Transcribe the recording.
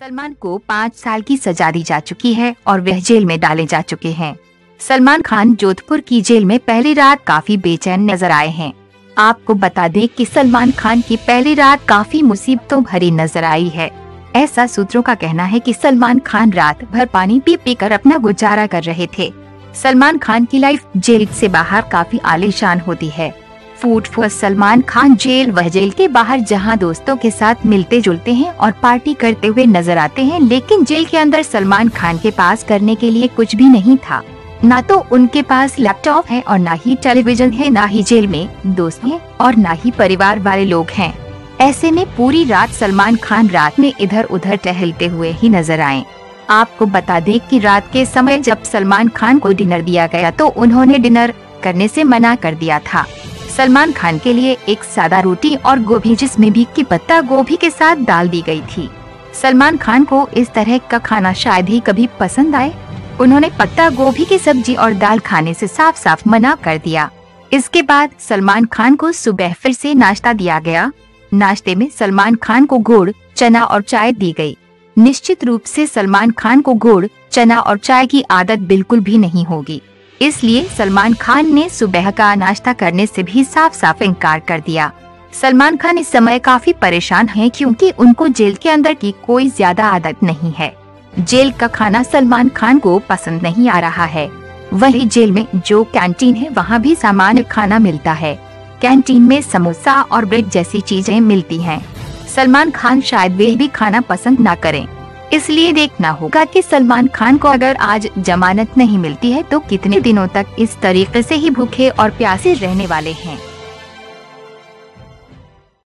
सलमान को पाँच साल की सजा दी जा चुकी है और वह जेल में डाले जा चुके हैं। सलमान खान जोधपुर की जेल में पहली रात काफ़ी बेचैन नज़र आए हैं। आपको बता दें कि सलमान खान की पहली रात काफ़ी मुसीबतों भरी नज़र आई है। ऐसा सूत्रों का कहना है कि सलमान खान रात भर पानी पी पी कर अपना गुजारा कर रहे थे। सलमान खान की लाइफ जेल से बाहर काफ़ी आलीशान होती है। Food for Salman Khan jail, वह जेल के बाहर जहाँ दोस्तों के साथ मिलते जुलते हैं और पार्टी करते हुए नज़र आते हैं, लेकिन जेल के अंदर सलमान खान के पास करने के लिए कुछ भी नहीं था। न तो उनके पास लैपटॉप है और न ही टेलीविज़न है, न ही जेल में दोस्त हैं और न ही परिवार वाले लोग हैं। ऐसे में पूरी रात सलमान खान रात में इधर उधर टहलते हुए ही नज़र आए। आपको बता दें कि रात के समय जब सलमान खान को डिनर दिया गया तो उन्होंने डिनर करने से मना कर दिया था। सलमान खान के लिए एक सादा रोटी और गोभी जिसमें भी की पत्ता गोभी के साथ डाल दी गई थी। सलमान खान को इस तरह का खाना शायद ही कभी पसंद आए। उन्होंने पत्ता गोभी की सब्ज़ी और दाल खाने से साफ़ साफ़ मना कर दिया। इसके बाद सलमान खान को सुबह फिर से नाश्ता दिया गया। नाश्ते में सलमान खान को गुड़, चना और चाय दी गई। निश्चित रूप से सलमान खान को गुड़, चना और चाय की आदत बिल्कुल भी नहीं होगी। इसलिए सलमान खान ने सुबह का नाश्ता करने से भी साफ़ साफ़ इनकार कर दिया। सलमान खान इस समय काफ़ी परेशान हैं क्योंकि उनको जेल के अंदर की कोई ज़्यादा आदत नहीं है। जेल का खाना सलमान खान को पसंद नहीं आ रहा है। वही जेल में जो कैंटीन है, वहाँ भी सामान्य खाना मिलता है। कैंटीन में समोसा और ब्रेड जैसी चीज़ें मिलती हैं। सलमान खान शायद वे भी खाना पसंद ना करें। इसलिए देखना होगा कि सलमान खान को अगर आज जमानत नहीं मिलती है तो कितने दिनों तक इस तरीके से ही भूखे और प्यासे रहने वाले हैं।